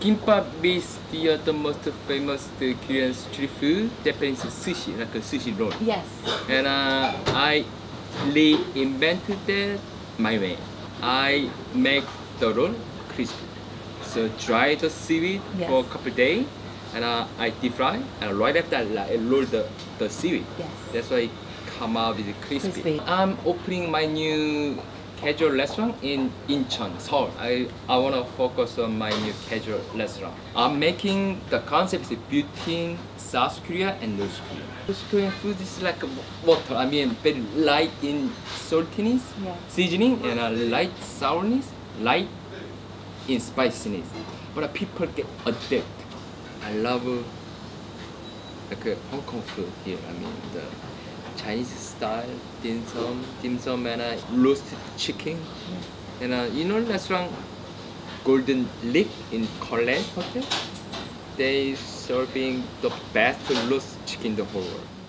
Kimbap is the, uh, the most famous the Korean street food. Japanese sushi, like a sushi roll. Yes. And uh, I reinvented that my way. I make the roll crispy. So dry the seaweed Yes. for a couple days, and uh, I deep fry, and right after I roll the, the seaweed. Yes. That's why it come out with crispy. Crispy. I'm opening my new casual restaurant in Incheon, Seoul. I, I want to focus on my new casual restaurant. I'm making the concept is between South Korea and North Korea. North Korean food is like water. I mean, very light in saltiness, Yeah. seasoning, and a light sourness, light in spiciness. But people get addicted. I love like Hong Kong food here. I mean the Chinese style dim sum, dim sum and uh, roasted chicken. And uh, you know restaurant Golden Leaf in Conrad Hotel. They serving the best roast chicken in the whole world.